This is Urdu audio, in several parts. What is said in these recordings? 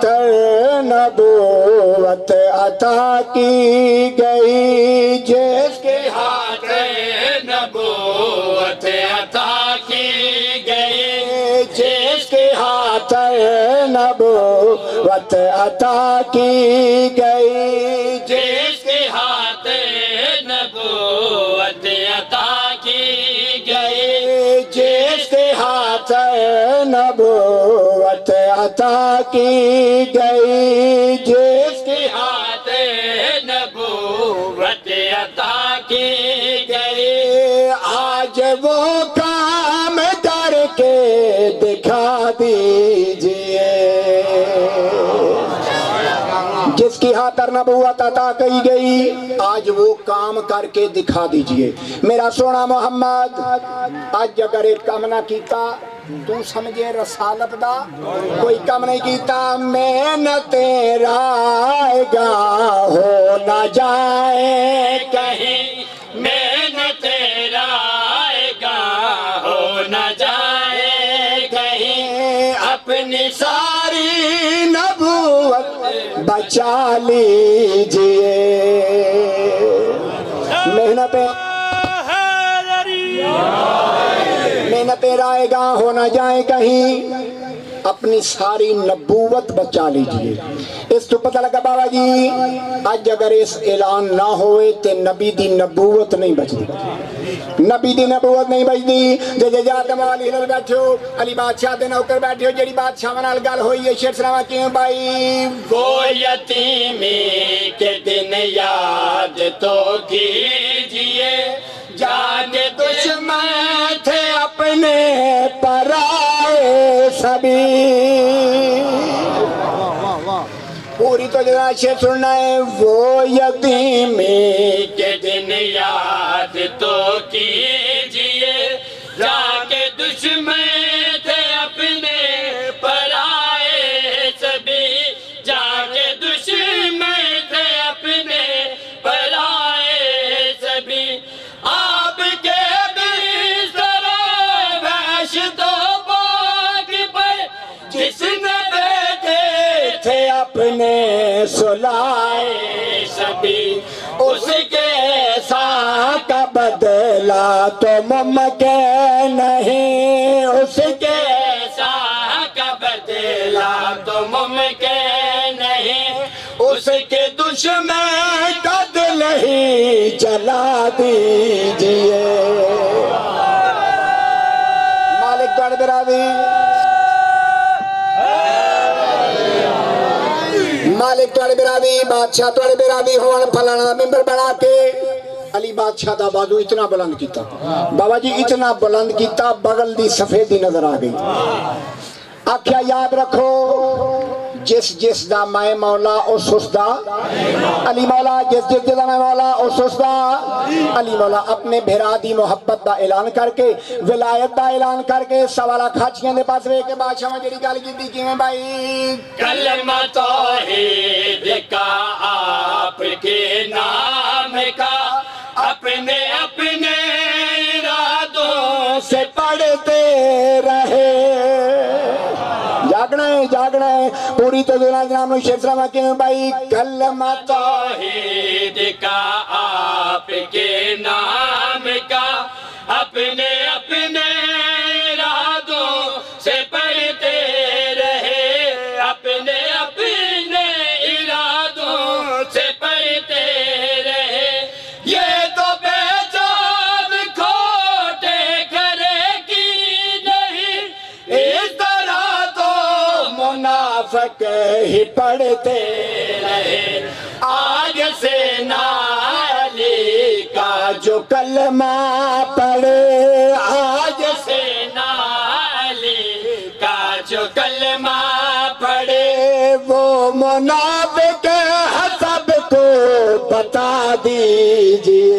تر نبوت عطا کی گئی۔ جس کے ہاتھ نبوت عطا کی گئی۔ جس کے ہاتھ نبوت عطا کی گئی۔ جس کے ہاتھ نبوت عطا کی گئی۔ جس کے ہاتھ نبوت عطا کی گئی۔ جس کے ہاتھ نبوت عطا کی گئی۔ آج وہ کام کر کے دکھا دیجیے۔ جس کی ہاتھ نبوت عطا کی گئی، آج وہ کام کر کے دکھا دیجیے۔ میرا سونا محمد، آج اگر ایک کام نہ کیتا تو سمجھے رسالت دا کوئی کم نہیں کیتا میں نہ تیرا گا ہو نہ جائے کہیں میں نہ تیرا آئے گا ہو نہ جائے کہیں اپنی ساری نبوت بچا لیجیے رائے گاہ ہو نہ جائیں کہیں، اپنی ساری نبوت بچا لیجیے۔ اس تو پتہ لگا بابا جی آج اگر اس اعلان نہ ہوئے تے نبی دی نبوت نہیں بچتی۔ نبی دی نبوت نہیں بچتی۔ جے جے جات مولی ہلال بیٹھے ہو علی بادشاہ دے نوکر بیٹھے ہو جڑی بادشاہ منال گل ہوئی ہے، شیر سلامہ کیوں بھائی؟ وہ یتیمی کے دن یاد تو کیجیے سبھی پوری تو جگہ سننا ہے، وہ یتیمی کے دن یاد تو کیجیے، جا کے دشمن سلائے سبھی اس کے ساتھ کا بدلا تو ممکن نہیں اس کے کیسا کا بدلا تو ممکن نہیں اس کے دشمن کا مالک توڑے براوی بادشاہ توڑے براوی ہون پھلانا ممبر بنا کے علی بادشاہ دا بازو اتنا بلند کیتا۔ بابا جی اتنا بلند کیتا، بغل دی سفیدی نظر آ گئی۔ آکھیا، یاد رکھو جس جس دا میں مولا اس اس دا علی مولا، جس جس دا میں مولا اس اس دا علی مولا اپنے بھرا دی محبت دا اعلان کر کے، ولایت دا اعلان کر کے، سوالا کھاچیاں دے پاس وے کے بادشاہ جڑی گل کیتی کیویں بھائی؟ کلمہ توحید کا، آپ کے نام کا۔ اپنے اپنے ارادوں سے پڑھتے رہے۔ ہے پوری تو دلال جناب شیخ سلامہ کیویں بھائی کلمہ توحید کا آپ کے نام ہی پڑھتے رہے۔ آج سے نالی کا جو کلمہ پڑھے۔ آج سے نالی کا جو کلمہ پڑھے۔ وہ منافق حسب کو بتا دیجیے۔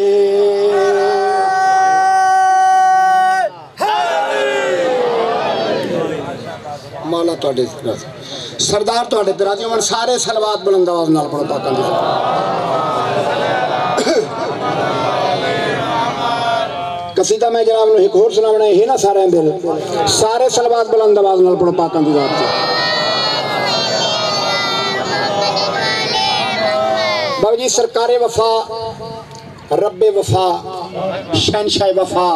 مانا تھوڑے سردار تو آٹے برادیوں میں سارے سلوات بلند آواز نال پڑھو پاکان دی۔ قصیدہ میں جناب نے ایک اور بنائے ہی نا سارے دل۔ سارے سلوات بلند آواز نال پڑھو پاکان دی ذات۔ بابا جی سرکار وفا رب وفا، شہنشاہ وفا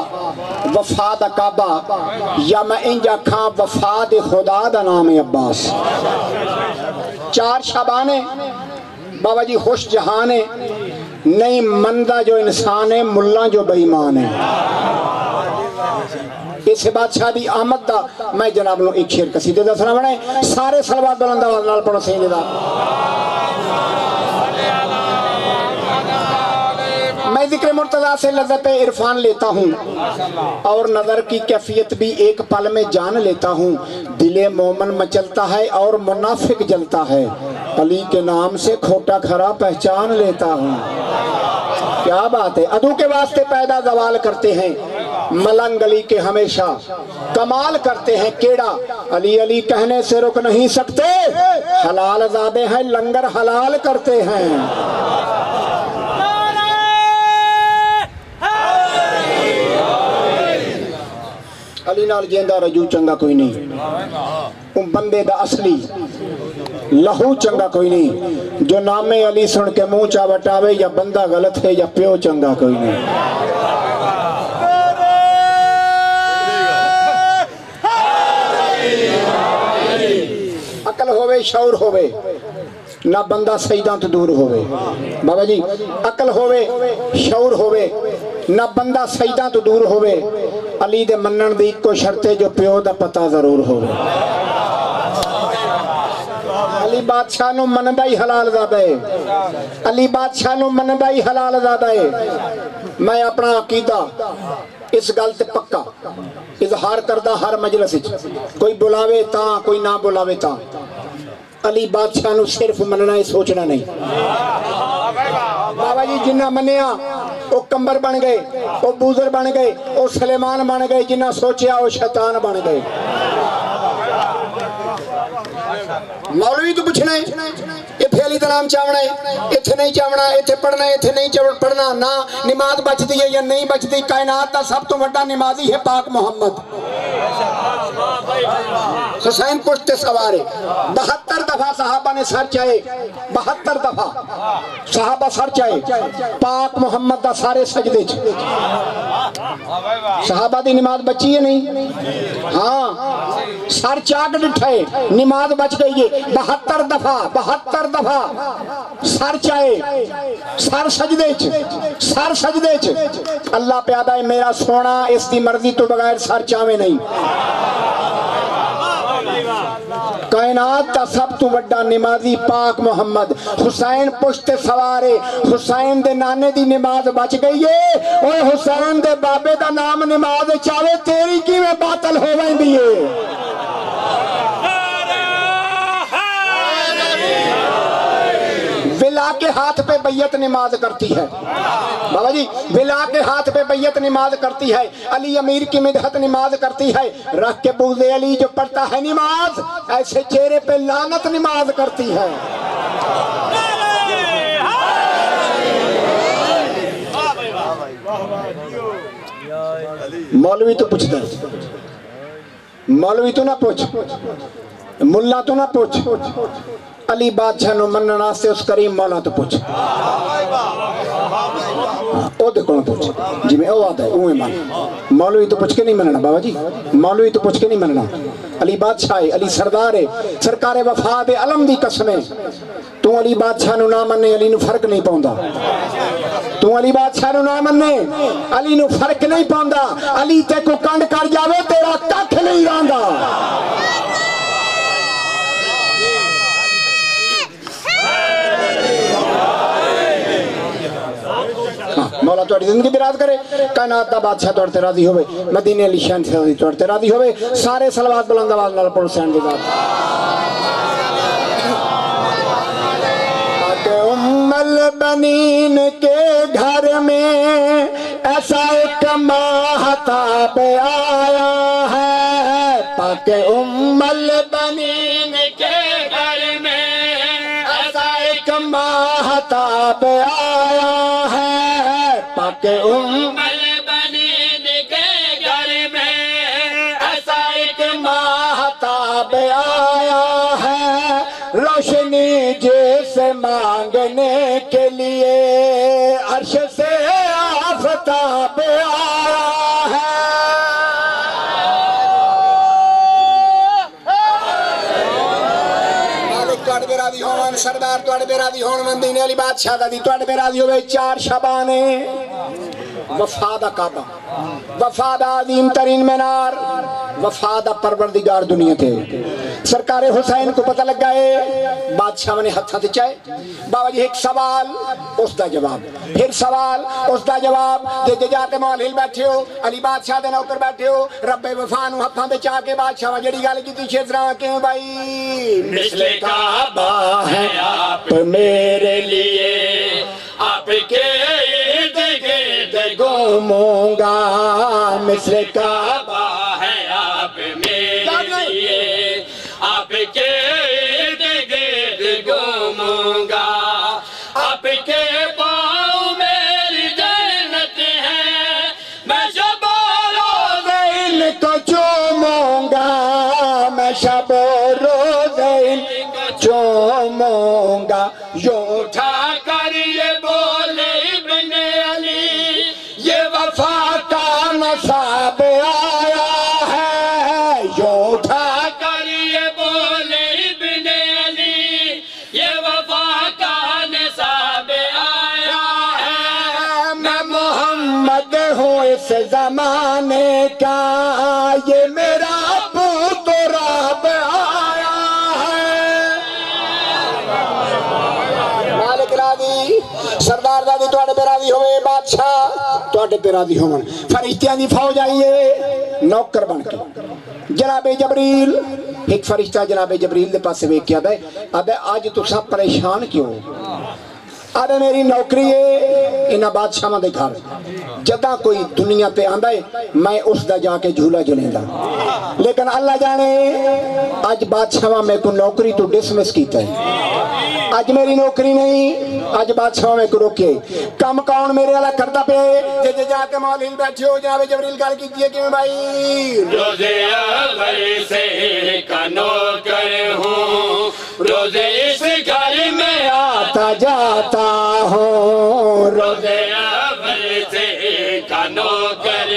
وفا دا کعبہ، یا میں انج آکھاں وفا دے خدا دا نام عباس۔ چار شابانے بابا جی خوش جہان ہے نہیں مندہ جو انسان ہے ملہ جو بیمان ہے اس بادشاہ دی آمد دا میں جناب لو ایک شیر قصیدے دا سنا بنے سارے سلوات بلند آواز نال پڑھو سینے دا۔ ذکر مرتضی سے لذت عرفان لیتا ہوں۔ اور نظر کی کیفیت بھی ایک پل میں جان لیتا ہوں۔ دل مومن مچلتا ہے اور منافق جلتا ہے۔ علی کے نام سے کھوٹا کھرا پہچان لیتا ہوں۔ کیا بات ہے؟ ادو کے واسطے پیدا زوال کرتے ہیں۔ ملنگ علی کے ہمیشہ۔ کمال کرتے ہیں۔ کیڑا؟ علی علی کہنے سے رک نہیں سکتے۔ حلال زادے ہیں، لنگر حلال کرتے ہیں۔ علی نال جیندہ رجو چنگا کوئی نہیں۔ ان بندے دا اصلی لہو چنگا کوئی نہیں۔ جو نام علی سن کے منہ چا بٹاوے یا بندہ غلط ہے، یا پیو چنگا کوئی نہیں۔ عقل ہوئے شعور ہوئے نہ بندہ سیداں تو دور ہوئے بابا جی عقل ہوئے شعور ہوئے نہ بندہ سیداں تو دور ہوئے علی دے منن دی کو شرطے جو پیو دا پتہ ضرور ہوئے علی بادشاہ نو منندہ ہی حلال زیادہ ہے۔ علی بادشاہ نو منندہ ہی حلال زیادہ ہے۔ میں اپنا عقیدہ اس گل تے پکا اظہار کردہ ہر مجلس وچ۔ کوئی بلاوے تاں کوئی نہ بلاوے تاں علی بادشاہ نو صرف مننا ہے، سوچنا نہیں۔ بابا جی جنہ منیا وہ کمبر بن گئے، وہ بوزر بن گئے، وہ سلیمان بن گئے، جنہ سوچیا وہ شیطان بن گئے۔ مولوی تو پوچھنا ہے اتھے علی دا چاونا ہے اتھے نہیں چاونا اتھے پڑھنا ہے اتھے نہیں پڑھنا نہ نماز بچتی ہے یا نہیں بچتی کائنات دا سب تو بڑا نمازی ہے پاک محمد حسین پشت سوارے بہتر دفعہ صحابہ نے سر چاہے بہتر دفعہ صحابہ سر چاہے پاک محمد دا سارے سجدے چ صحابہ دی نماز بچی ہے نہیں ہاں سر چاک ڈٹھائے نماز بچ گئی ہے بہتر دفعہ بہتر دفعہ سر چاہے، سر سجدے چ، سر سجدے چ۔ اللہ پیادہ ہے، میرا سونا اس دی مرضی تو بغیر سر چاہے نہیں۔ کائنات کا سب تو بڑا نمازی پاک محمد۔ حسین پشت سوارے حسین دے نانے دی نماز بچ گئی ہے۔ اوے حسین دے بابے دا نام نماز چاہے تیری کی میں باطل ہو گئی دیئے ولا کے ہاتھ پہ بیت نماز کرتی ہے۔ بابا جی ولا کے ہاتھ پہ بیت نماز کرتی ہے۔ علی امیر کی مدحت نماز کرتی ہے۔ رکھ کے بوز علی جو پڑھتا ہے نماز، ایسے چہرے پہ لانت نماز کرتی ہے۔ مولوی تو پوچھتا ہے مولوی تو نہ پوچھ۔ ملا تو نہ پوچھ۔ علی بادشاہ نو منن واسطے اس کریم مولا تو پوچھ۔ او دے کون پوچھ۔ جی میں او آتا ہے اوے مان مولوی تو پوچھ کے نہیں مننا، بابا جی۔ مولوی تو پوچھ کے نہیں مننا۔ علی بادشاہ ہے، علی سردار ہے، سرکار وفا دے علم دی قسم ہے۔ تو علی بادشاہ نو نہ مننے، علی نو فرق نہیں پاوندا تو علی بادشاہ نو نہ مننے، علی نو فرق نہیں پاوندا علی تے کو کنڈ کر جاوے، تیرا ککھ نہیں رہندا۔ مولا تھوڑی زندگی براد کرے، کائنات دا بادشاہ توڑ تے راضی ہوئے مدینے علی شان سے توڑ تے راضی ہوئے سارے سلوات بلند آواز نال پڑھو سین دی ذات پاک ام البنین کے گھر میں ایسا ایک ماہتاب آیا ہے۔ پاک ام البنین کے گھر میں ایسا ایک ماہتاب آیا ہے پاک راضی ہون مندینے علی بادشاہ دا دی توڑ پہ راضی ہوئے چار شبانے وفا دا کعبہ وفا عظیم ترین منار وفا دا پروردگار دنیا تھے سرکار حسین کو پتہ لگ گئے بادشاہ نے ہتھا تے چاہے بابا جی ایک سوال، اس دا جواب۔ پھر سوال، اس دا جواب۔ جے جے جاتے مول ہل بیٹھے ہو، علی بادشاہ دے نوکر بیٹھے ہو، رب وفا نو ہتھاں تے چاہ کے بادشاہ وا جڑی گل کیتی شیزرا کیوں بھائی۔ مثل کعبہ ہے آپ میرے لیے۔ آپ کے ارد گرد گھوموں گا مثل کعبہ گا یوں اٹھا کر یہ بولے ابن علی، یہ وفا کا نصاب آیا ہے۔ یوں اٹھا کر یہ بولے ابن علی، یہ وفا کا نصاب آیا ہے۔ میں محمد ہوں اس زمانے بادشاہ تواڈے پہ راضی ہون۔ فرشتیاں دی فوج آئیے نوکر بن کے۔ جناب جبریل، ایک فرشتہ جناب جبریل دے پاسے ویکھیا بے ابے آج تساں پریشان کیوں؟ آدھے میری نوکری ہے انہا بادشاہ دے گھر۔ جدہ کوئی دنیا پہ آندہ ہے، میں اس دا جا کے جھولا جلیں دا لیکن اللہ جانے، آج بادشاہ میں کو نوکری تو ڈسمس کیتا ہے۔ آج میری نوکری نہیں، آج بادشاہ میں کو روکے۔ کم کون میرے والا کرتا پہ جے جے جا کے مولین بیٹھے ہو، جناب جبریل گل کی دیئے کہ بھائی؟ روزے اول سے کا نوکر ہوں۔ روزے اس گھر میں آتا جاتا ہوں روز روزے اول سے کا نوکر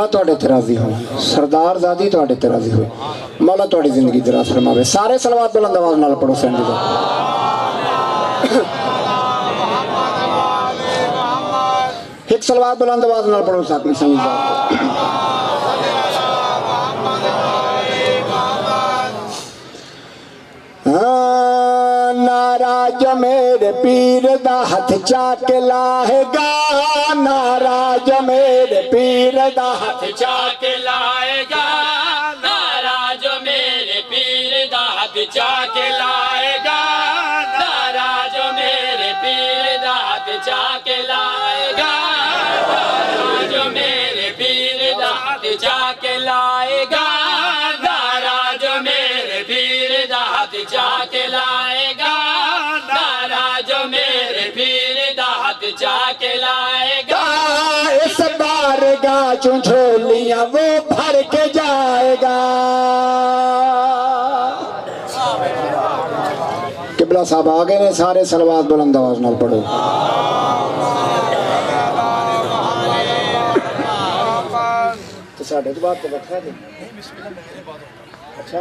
مولا تواڈے تے راضی ہو سردار زادی تواڈے تے راضی ہوئے، مولا تواڈی زندگی دراز فرماوے۔ سارے سلوات بلند آواز نال پڑھو سینڈی جی۔ دو ایک سلوات بلند آواز نال پڑھو سینڈی دو جو میرے پیر دا ہتھ چاک لاہے گا نارا جو میرے پیر دا ہتھ چاک گا چنچھولیاں وہ بھر کے جائے گا۔ قبلہ صاحب آگے نے سارے سلوات بلند آواز نال پڑھو۔ تو ساڑھے تو بات تو بتا دیں جی۔ اچھا۔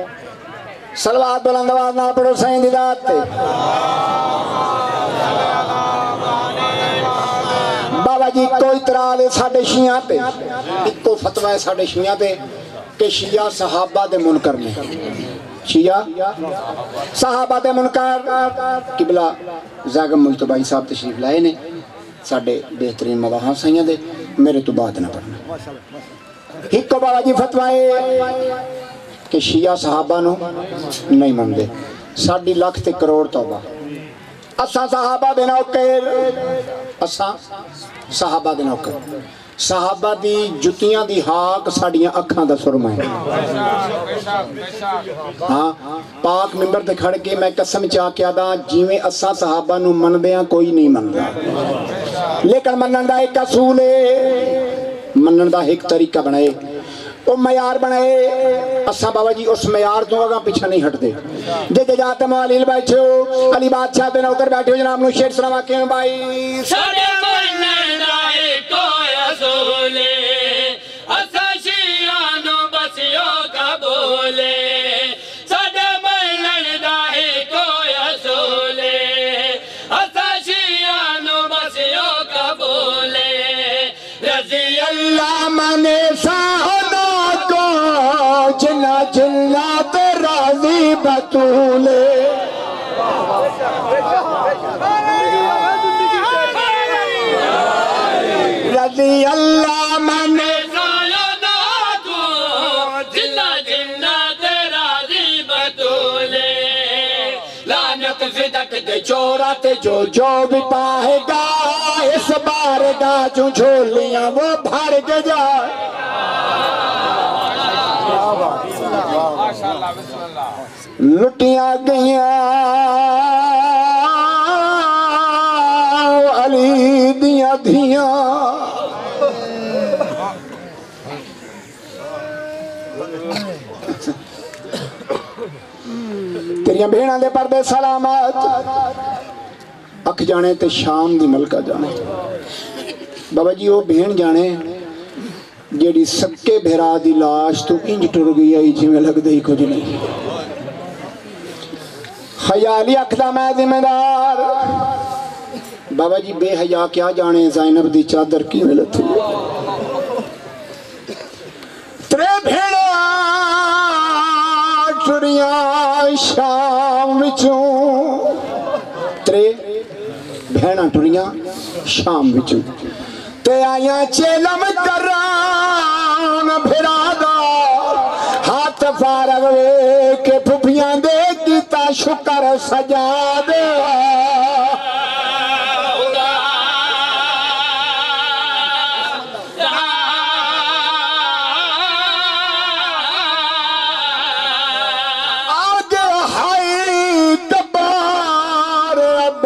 سلوات بلند آواز نال پڑھو سائن دی دات تے۔ جی تو ترال ہے ساڑھے شیعہ پہ ایک کو فتوہ ہے ساڑھے شیعہ پہ کہ شیعہ صحابہ دے منکر میں شیعہ صحابہ دے منکر قبلہ زاغم ملتبائی صاحب تشریف لائے نے ساڑھے بہترین مواہاں سہیاں دے میرے تو بات نہ پڑھنا ایک کو بابا جی فتوہ ہے کہ شیعہ صحابہ نو نہیں مندے ساڑھی لاکھ تے کروڑ توبہ اسا صحابہ دینا اوکے اسا صحابہ دے نوکر صحابہ دی جتیاں دی ہاک ساڑیاں اکھاں دا سرما پاک ممبر تے کھڑ کے میں قسم چاہ کیا دا جیویں اساں صحابہ نو من دیاں کوئی نہیں من دا لیکن منن دا ایک اصول ہے منن دا ایک طریقہ بنائے وہ معیار بنائے اساں بابا جی اس میار تو اگاں پیچھے نہیں ہٹ دے جے جے جاتے موالیل بیٹھے ہو علی بادشاہ تے نوکر بیٹھے ہو جناب نو شیر سلام کے بھائی سارے مرنے تو رضی اللہ مانے چورا تے جو جو بھی پائے گا اس بار گا جو جھولیاں وہ بھر کے جا ماشاءاللہ بسم اللہ۔ لٹیاں گئیاں۔ علی دیاں دھیاں۔ تیریاں بھیڑاں دے پردے سلامات اکھ جانے تے شام دی ملکہ جانے۔ بابا جی وہ بھیڑ جانے، جیڑی سکے کے بھیرا دی لاش تو انج ٹر گئی آئی جی میں لگ دئی کچھ نہیں۔ خیالی اکھدا میں ذمہ دار بابا جی بے حیاء کیا جانے زینب دی چادر کی ملت ہوئی ترے بھیڑا ٹریاں شام وچوں۔ ترے بھیڑا ٹریاں شام وچوں۔ تے آیاں چیلم کران بھیڑا دا ہاتھ فارغ وے۔ شکر سجاد ہاتھ نب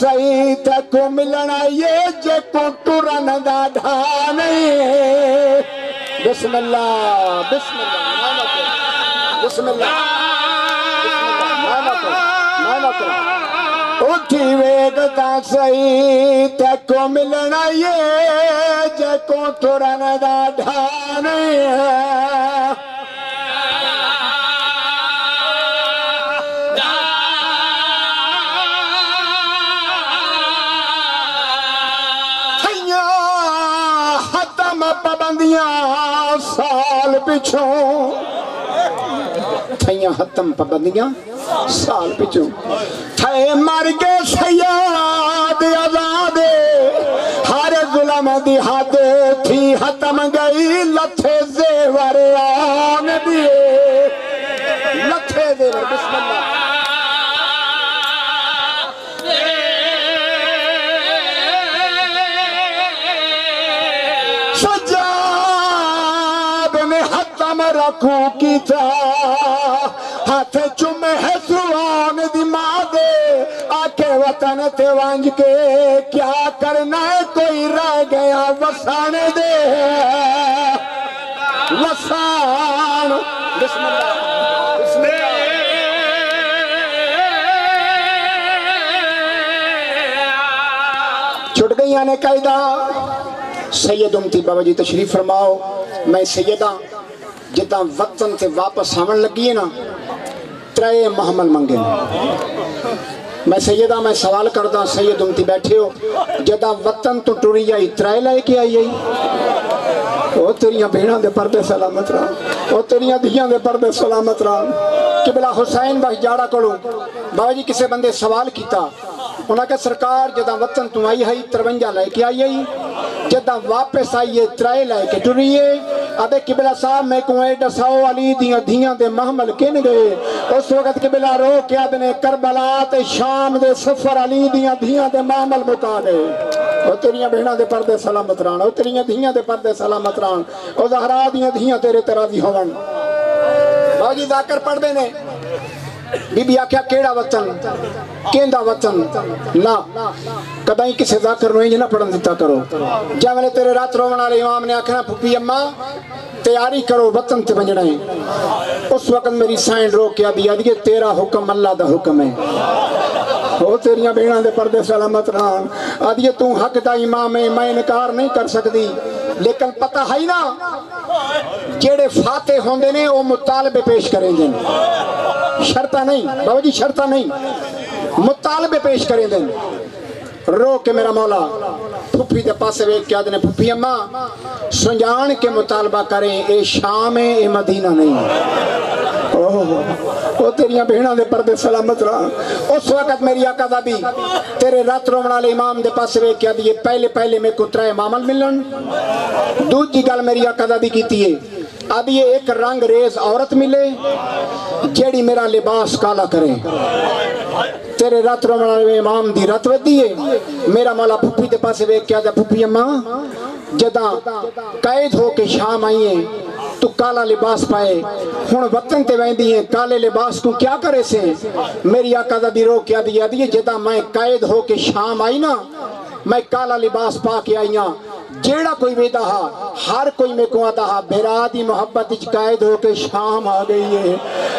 صحيح ته ڪو ملڻ جيڪو ٽر دانملا اٺي ويگ ته صحيح تڪ ملڻ جيڪو ٽر دان پچھو تھائیاں حتم پابندیاں سال پچھو تھائے مر کے سیاد ازاد ہر ظلم دی حد تے وانج کے کیا کرنا ہے؟ کوئی رہ گیا وسان دے۔ وسان۔ بسم اللہ چھٹ گئی آنے قیدہ سید امتی بابا جی تشریف فرماؤ۔ میں سیدہ جدہ وطن تے واپس آمن لگی نا، ترے محمل منگے۔ میں سیدہ میں سوال کردا سید امتی بیٹھے ہو جدا وطن تو ٹری آئی، ترائے لے کے آئی آئی۔ او تیریاں بھیڑاں دے پردے سلامت رہا او تیریاں دھیاں دے پردے سلامت رہا قبلہ حسین بخش جاڑا کرو بابا جی کسے بندے سوال کیتا انہاں کہ سرکار جدا وطن تو آئی ہے ترونجا لے کے آئی ہے جدا واپس آئیے ترائے لے کے ٹریے ابے قبلہ صاحب، میں کو ایڈا ساو علی دیاں دھیاں دے محمل کن گئے اس وقت قبلہ رو کے ادنے کربلا تے شام دے سفر علی دیاں دھیاں دے محمل مکا گئے او تیریاں بہناں دے پردے سلامت ران او تیریاں دھیاں دے پردے سلامت ران او زہرا دیاں دھیاں تیرے تے راضی ہون۔ باجی ذاکر پڑھ دے نے۔ بی بی آکھیا، کیڑا وطن کیندا وطن نہ کدائیں کسے ذاکر نو انج نہ پڑھن دیتا کرو۔ جا میں تیرے رات روون والے امام نے آکھنا، پھپھی اماں تیاری کرو وطن تے ونجنا ہے۔ اس وقت میری سائن رو کے آدھی آدھی تیرا حکم اللہ دا حکم ہے۔ ہو تیریاں بہناں دے پردے، سلامت رہان آدھی تو حق دا امام ہے، میں انکار نہیں کر سکتی۔ لیکن پتہ ہے نا جیڑے فاتح ہوندے نے وہ مطالبے پیش کریں دیں شرطہ نہیں، بابا جی شرطہ نہیں۔ مطالبے پیش کریں دیں رو کے میرا مولا۔ پھپھی دے پاسے ویک کے آدھنے پھپھی اماں سنجان کے مطالبہ کریں، اے شام ہے، اے مدینہ نہیں۔ اوہ، او تیریاں بہناں دے پردے سلامت رہا اس وقت میری آقا دا بھی تیرے رات رومنا لے امام دے پاسے ویک کے آدھی پہلے پہلے میں کترائے مامل ملن۔ دوجی گل میری آقا دا بھی کیتی ہے اب یہ ایک رنگ ریز عورت ملے، جیڑی میرا لباس کالا کرے۔ تیرے رات رومنا میں امام دی رات ودی ہے۔ میرا مولا پھپھی دے پاسے ویک کیا دا پھپھی اماں جدا قید ہو کے شام آئی ہیں، تو کالا لباس پائے۔ ہن وطن تے ویندی ہیں، کالے لباس کو کیا کرے سے؟ میری آقا دا دی رو کیا دیا دی جدا میں قید ہو کے شام آئی نا، میں کالا لباس پا کے آئیاں جیڑا کوئی ویدہ ہا، ہر کوئی میں کو آتا ہا، بھیرا دی محبت اچ قائد ہو کے شام آ گئی ہے۔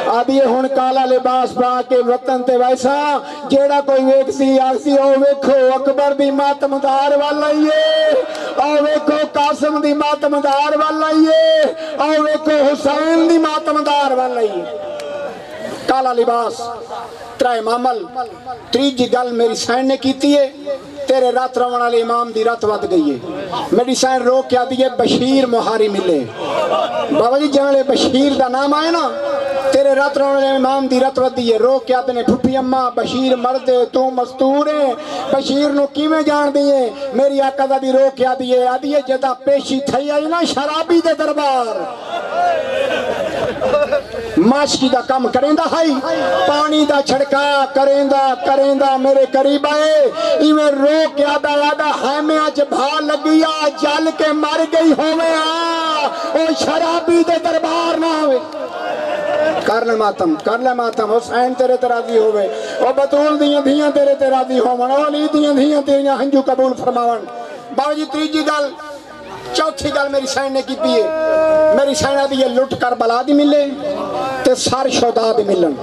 اب یہ ہن کالا لباس پا کے وطن تے ویسا ہاں، جیڑا کوئی ویک سی آسی او ویکھو، اکبر دی ماتمدار والا ہی ہے۔ او ویکھو، قاسم دی ماتمدار والا ہی ہے۔ او ویکھو، حسین دی ماتمدار والا ہی ہے۔ کالا لباس، ترائے مامل، تریجی گل میری سائن نے کیتی ہے، تیرے رات روان والے امام دی رات ود گئی ہے۔ میری سائن رو کیا دیئے بشیر مہاری ملے۔ بابا جی جہاں بشیر دا نام آئے نا، تیرے رات روان والے امام دی رات ود دیئے رو کیا دینے پھپی اممہ بشیر مردے تو مستور ہے۔ بشیر نو کیویں جان دیئے میری آقا دا دی رو کیا دیئے آدیئے جدا پیشی تھئی آئی نا، شرابی دے دربار۔ ماشکی دا کم کریں دا ہائی پانی دا چھڑکا کریں دا کریں دا میرے قریب آئے ایویں رو کے آدھا آدھا ہمیں آج بھا لگیا جل کے مر گئی ہوئے آ او شرابی دے دربار نہ ہوئے کر لے ماتم کر لے ماتم حسین تیرے ترازی ہوئے او بطول دیاں دیاں تیرے ترازی ہوئے او علی دیاں دیاں تیریاں ہنجو قبول فرماون باو جی تریجی گل چوتھی گل میری سائن نے کی پیے میری سائنہ دی یہ لٹ کر بلا دی ملے تے سار شودا دی ملن۔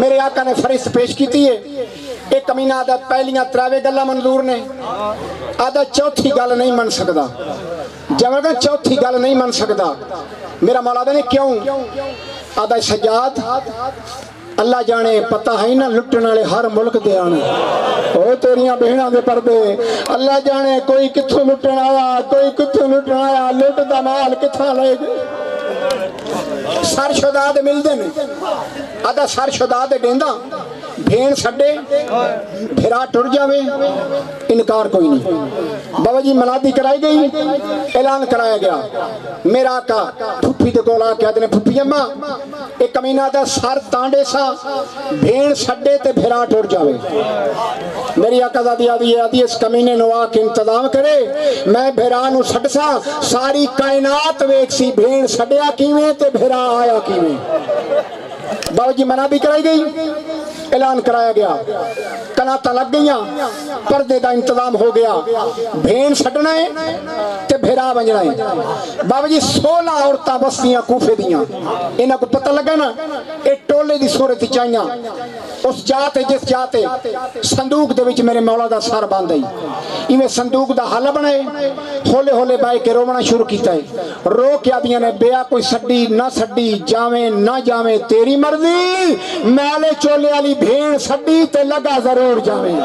میرے آقا نے فرست پیش کی تھی ایک کمینہ آدھا پہلیاں تراوے گلہ منظور نے۔ آدھا چوتھی گل نہیں من سکدا۔ جبکہ چوتھی گل نہیں من سکدا۔ میرا مولا نے کیوں؟ آدھا سجاد اللہ جانے پتہ ہے نہ لٹن والے ہر ملک دے آنے او تیریاں بہناں دے پردے اللہ جانے کوئی کتھوں لٹن آیا کوئی کتھوں لٹن آیا لٹ دا مال کتھاں لے گئے سر شداد دے مل دے نے آدھا سر شداد دے بھین سڈے بھرا ٹر جاوے انکار کوئی نہیں بابا جی منادی کرائی گئی اعلان کرایا گیا میرا آقا پھپھی دے کولا کیا دینے پھپھی اممہ ایک کمینہ دا سر تانڈے سا بھین سڈے تے بھرا ٹر جاوے میری آقا دادی آدھی آدھی اس کمینے نو آکے انتظام کرے میں بھیرا نو سڑ سا ساری کائنات ویک سی بھین سڑیا کیویں تے بھیرا آیا کیویں باو جی منع بھی کرائی گئی اعلان کرایا گیا۔ تلاتا لگ گئیاں، پردے دا انتظام ہو گیا۔ بھین چھڈنا ہے تے بھیرا بنجنا ہے۔ بابا جی سولہ عورتاں بستیاں کوفے دیاں۔ انہاں کو پتہ لگا نا، اے ٹولے دی صورت چائیاں اس جاتے جس جاتے صندوق دے وچ میرے مولا دا سر باندھ ائی صندوق دا حل بنائے ہولے ہولے بائی کے رونا شروع کیتا ہے۔ رو کیا آدیاں نے، بیا کوئی سڈی نہ سڈی، جاویں نہ جاویں، تیری مرضی، میلے چولے والی بھیڑ چھڈی تے لگا ضرور جاویں۔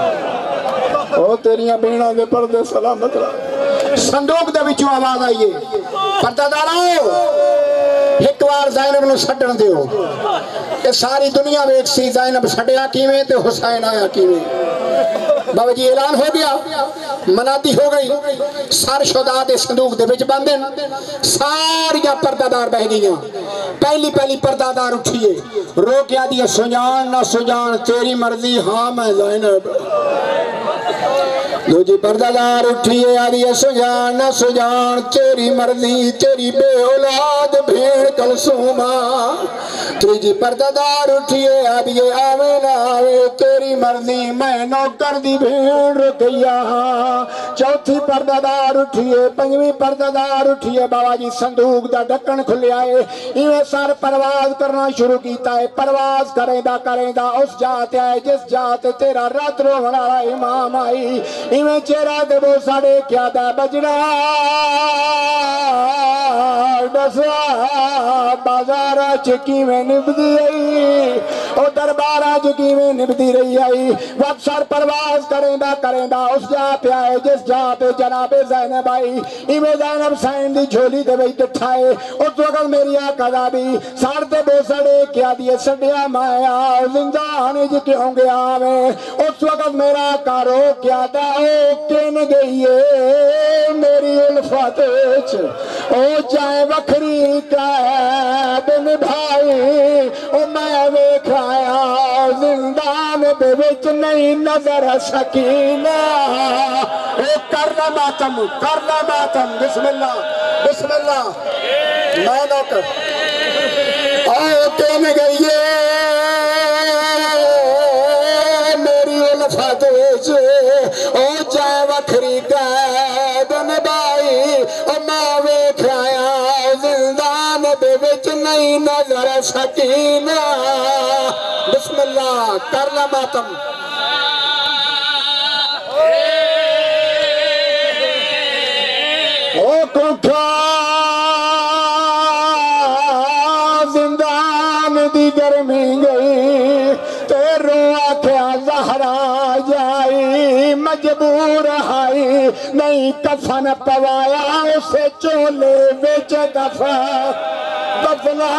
او تیریاں بھیڑاں دے پردے سلامت رہا صندوق دے وچوں آواز آئیے پردہ داراؤ ایک وار زینب نو سڈن دیو۔ کہ ساری دنیا ویک سی زینب سڈیا کیویں تے حسین آیا کیویں۔ بابا جی اعلان ہو گیا۔ منادی ہو گئی۔ سر شدہ دے صندوق دے وچ باندھن ساریاں پردہ دار بہ گئیاں۔ پہلی پہلی پردادار اٹھیے۔ رو کیا دیا سجان نہ سجان تیری مرضی ہاں میں زینب۔ دوجی پردادار اٹھیے، آدھی سجان نہ سجان تیری مرضی، تیری بے اولاد، بھیڑ کلسوما تیجی پردادار اٹھیے، آدھی آوے نہ آوے، تیری مرضی، میں نوکر دی بھیڑ رکھیا ہاں۔ چوتھی پردادار اٹھیے، پنجویں پردادار اٹھیے بابا جی صندوق دا ڈکن کھلیا ہے ایویں سر پرواز کرنا شروع کیتا ہے، پرواز کریں دا کریں دا اس جاتے آئے، جس جاتے تیرا رات روڑا امام آئی۔ ایمیں چیرہ دے وہ سڑے کیا دا بجنا۔ دسا بازارہ چکی میں نبدی آئی۔ دربار بارہ جگیویں نبتی رہی آئی وقت سر پرواز کریں دا کریں دا اس جا پہ آئے جس جا پہ جناب زینب آئی ایم زینب سائن دی جھولی دے بھئی تٹھائے اس وقت میری آقا دا بھی سار دے بے سڑے کیا دیے سڑیا مایا زنجان آنے جتے ہوں گے آوے اس وقت میرا کارو کیا دا اوکن گئیے میری الفت او چاہے وکھری کا ہے بن بھائی او میں ویکھ زندان دے وچ نہیں نظر سکینہ۔ اے کرنا ماتم کرنا ماتم۔ بسم اللہ بسم اللہ۔ میں نہ کر آؤ کہنے گئیے۔ کر لا ماتم۔ او کوٹھا زندان دی گرمی گئی، تیرو آتھیا زہرا جائی، مجبور آئی نہیں کفن پوایا، اسے چولے وچ دفع، بدلا